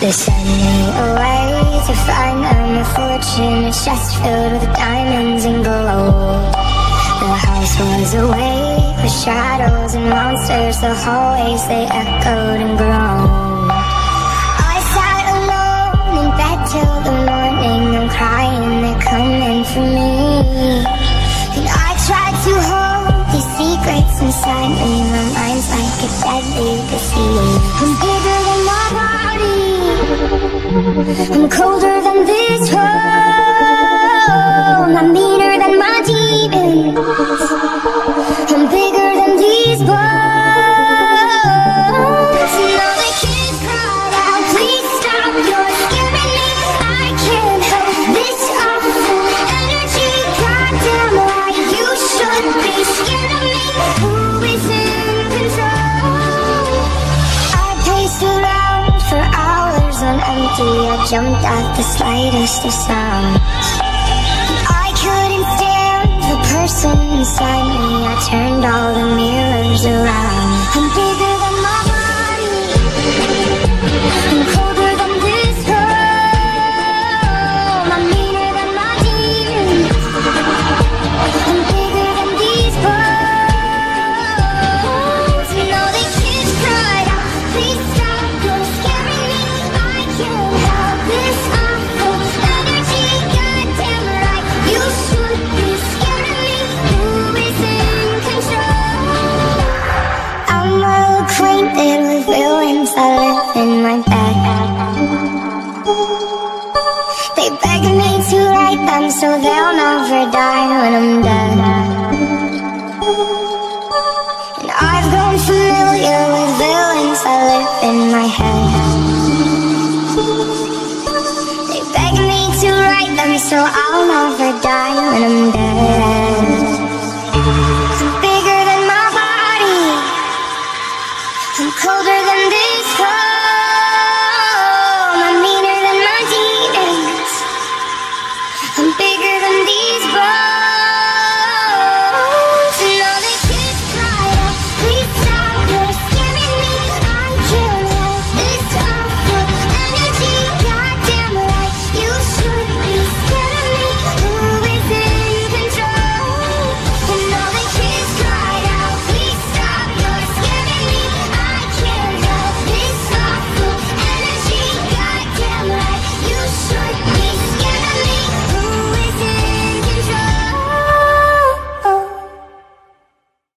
They send me away to find them a fortune. It's just filled with diamonds and gold. The house was awake with shadows and monsters. The hallways, they echoed and groaned. I sat alone in bed till the morning. I'm crying, they're coming for me. And I tried to hold these secrets inside me. My mind's like a deadly disease. I'm bigger than my body I'm colder than this home I'm meaner than my demons. I'm bigger than these bones on empty I jumped at the slightest of sounds. I couldn't stand the person inside me. I turned all the mirrors they'll never die when I'm dead and I've grown familiar with villains that live in my head. They beg me to write them so I'll never die when I'm dead.